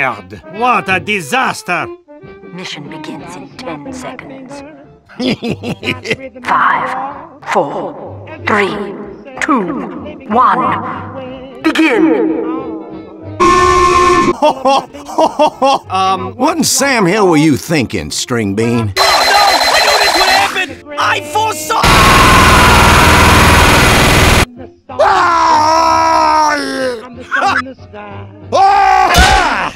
merde! What a disaster! Mission begins in 10 seconds. Five, four, three, two, one. Begin! um, what in Sam Hill were you thinking, String Bean? Oh no! I knew this would happen! I foresaw- Ah!